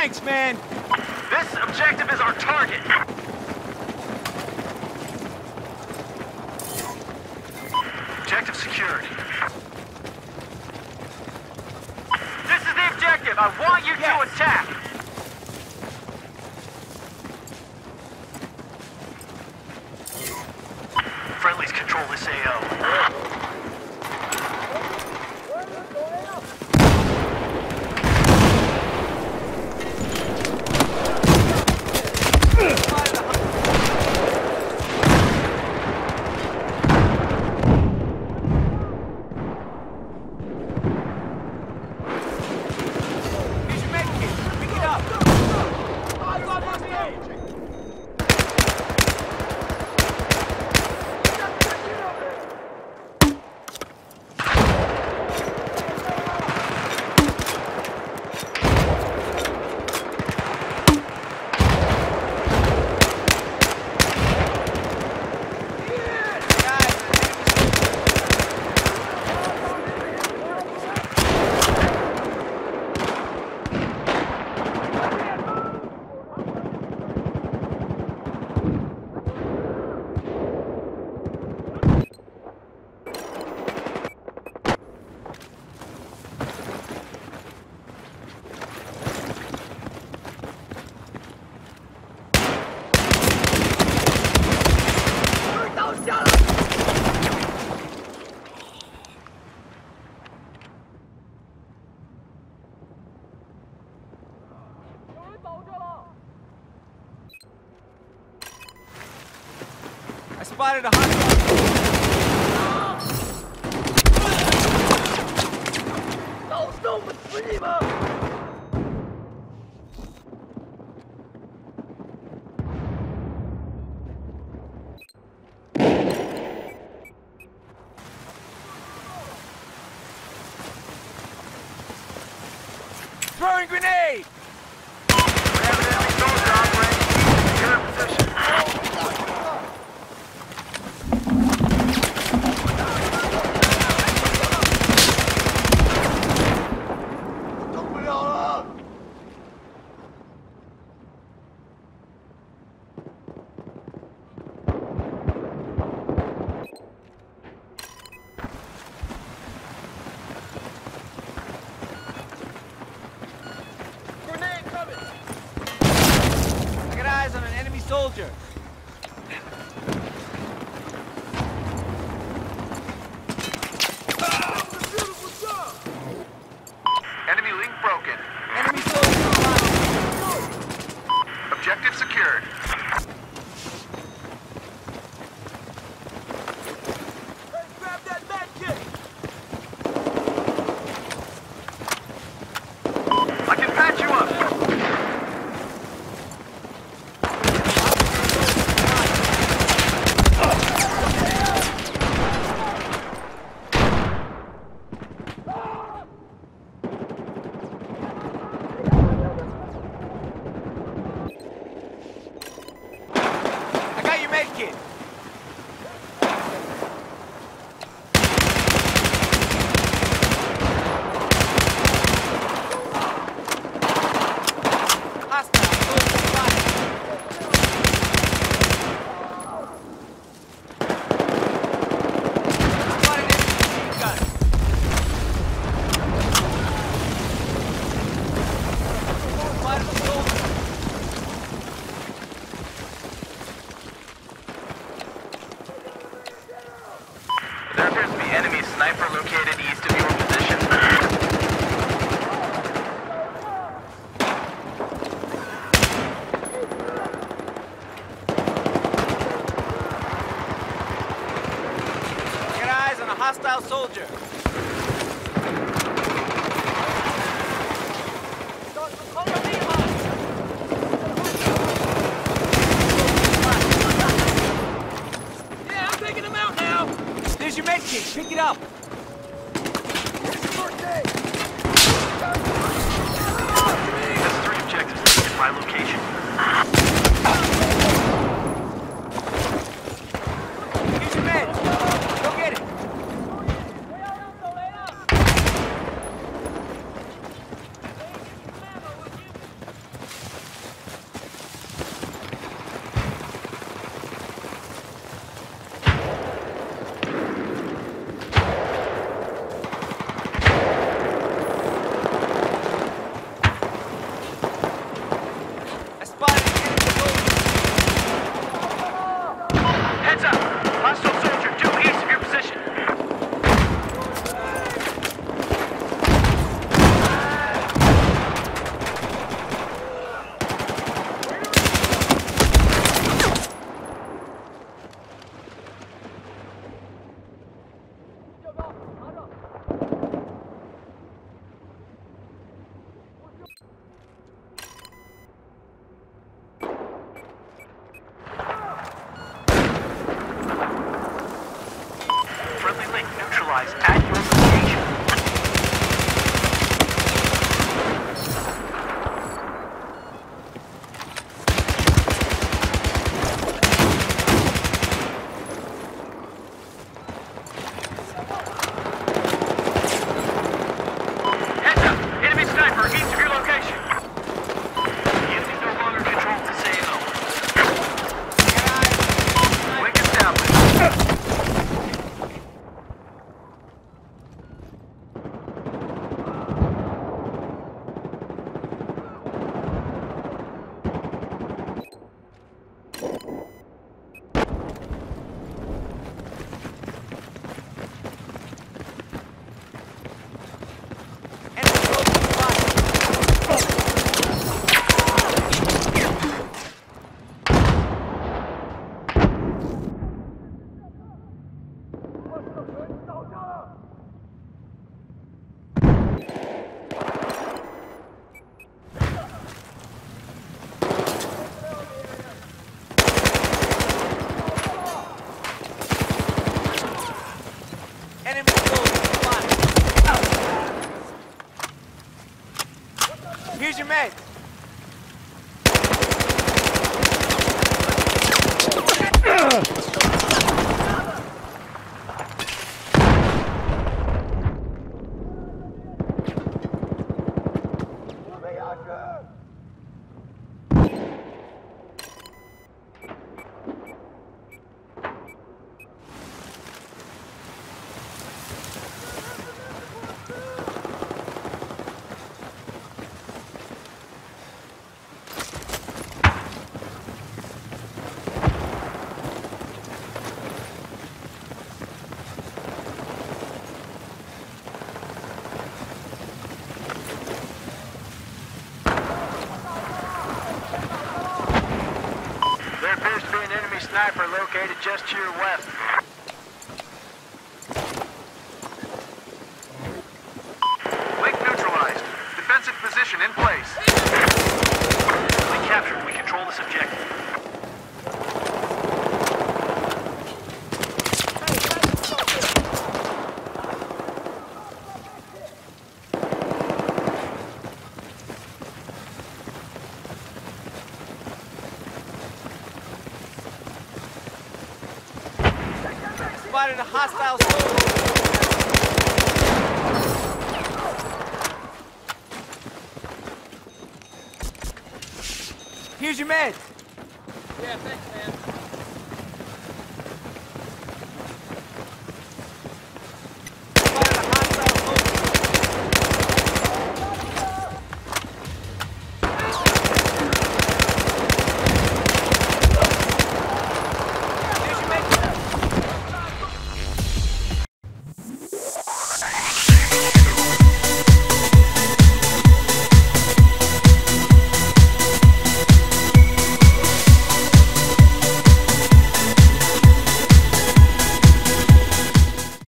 Thanks, man. This objective is our target. Objective secured. This is the objective. I want you yes. to attack. spotted a hostile. located east of your position. Get eyes on a hostile soldier. Here's your med. Located just to your west. Neutralized. Defensive position in place. A hostile solo. Here's your med. Yeah, thanks, man.